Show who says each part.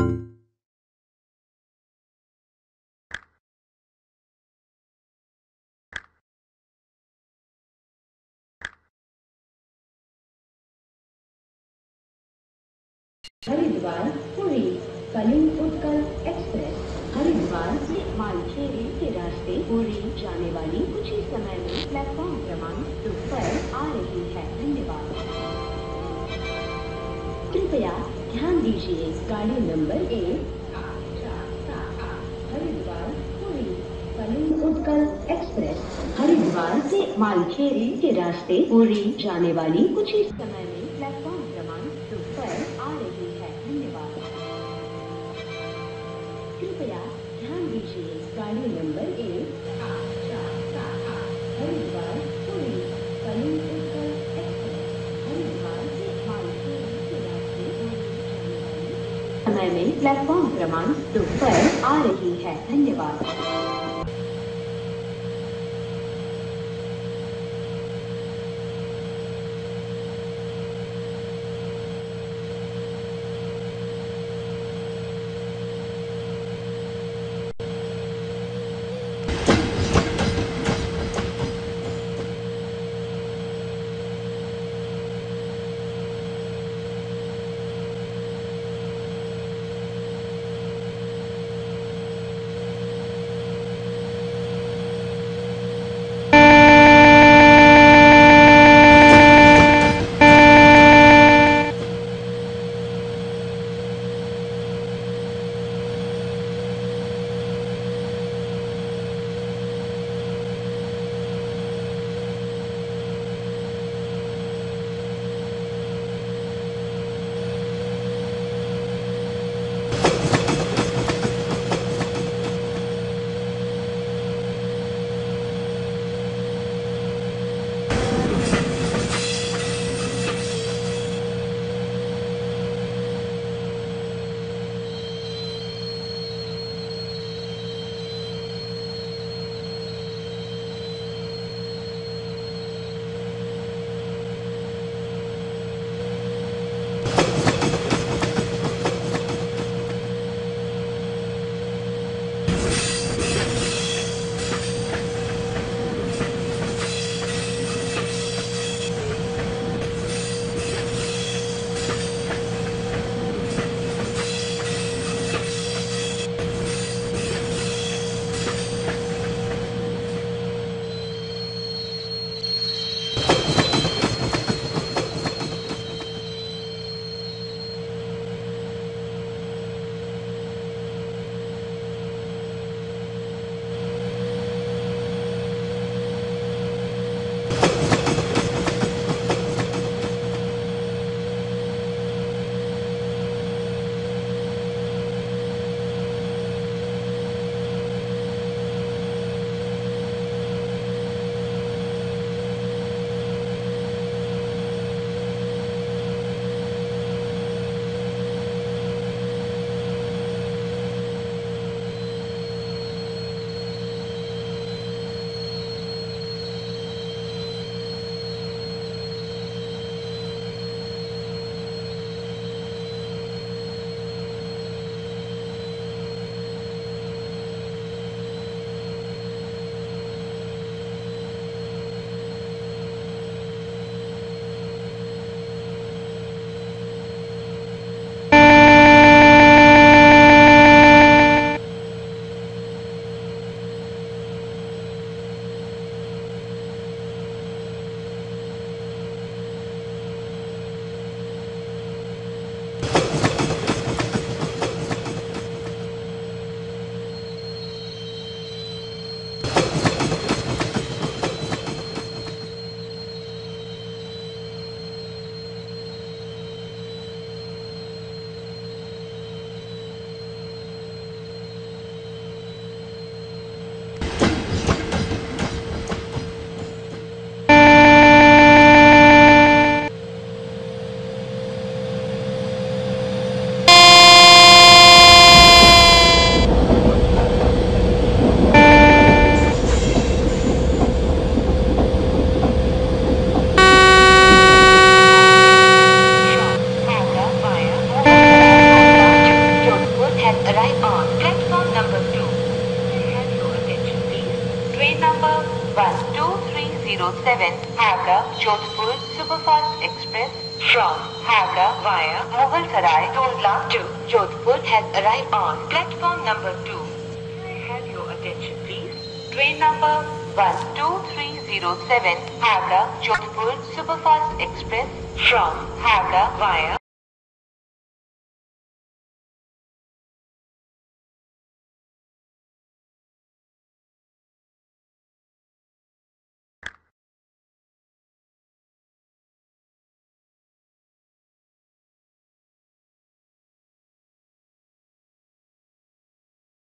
Speaker 1: Haridwar Puri Kalinga Utkal express. Haridwar से मालखेड़ी के रास्ते पुरी जाने वाली कुछ ही समय में प्लेटफॉर्म क्रमांक दो पर आ रही है। धन्यवाद। कृपया ध्यान दीजिए, गाड़ी नंबर एक हरिद्वार उत्कल एक्सप्रेस। हरिद्वार से मालखेरी के रास्ते पुरी जाने वाली कुछ ही समय में प्लेटफॉर्म क्रमांक दो पर आ रही है। धन्यवाद। कृपया ध्यान दीजिए, गाड़ी नंबर एक हरिद्वार पुरी कलिंग समय में प्लेटफॉर्म क्रमांक दो पर आ रही है। धन्यवाद।
Speaker 2: 1307 Haga Jodhpur Superfast Express from Haga via Mughal Sarai Tondla to Jodhpur has arrived on platform number 2. I have your attention please. Train number 12307 Haga Jodhpur Superfast Express from Haga via